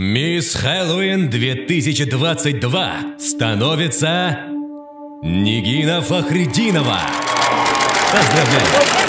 Мисс Хэллоуин 2022 становится Нигина Фахридинова. Поздравляю!